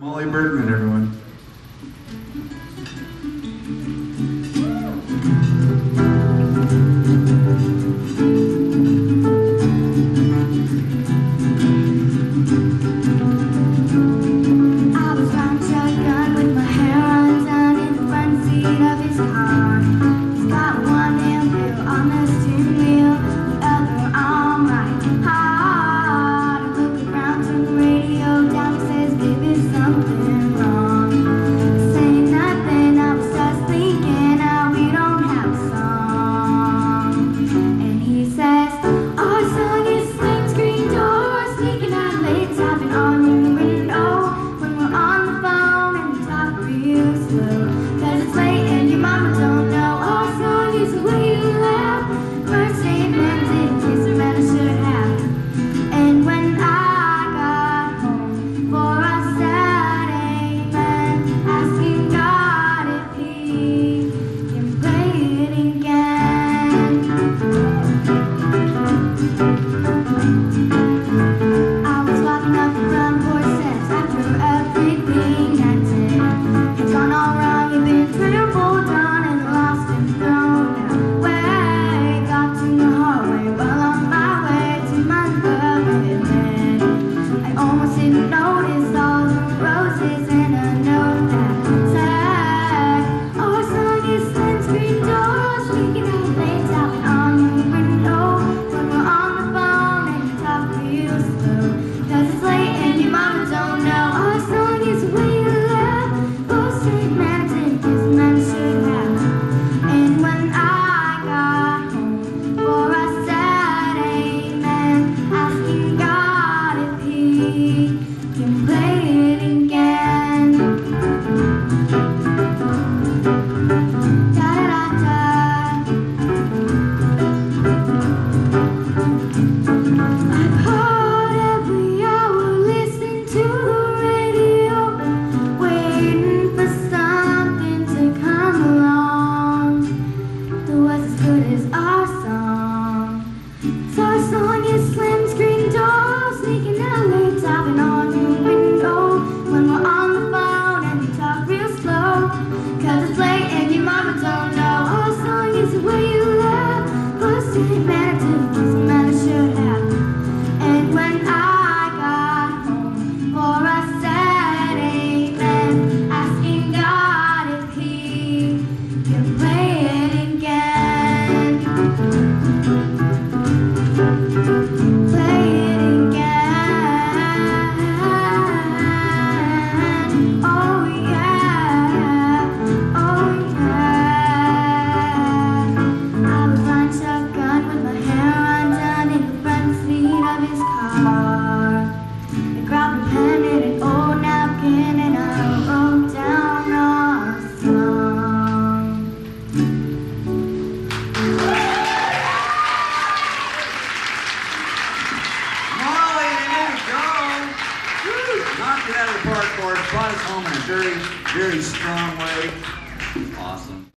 Molly Bergman, everyone. sunscreen doors, we can elevate. brought us home in a very, very strong way. Awesome.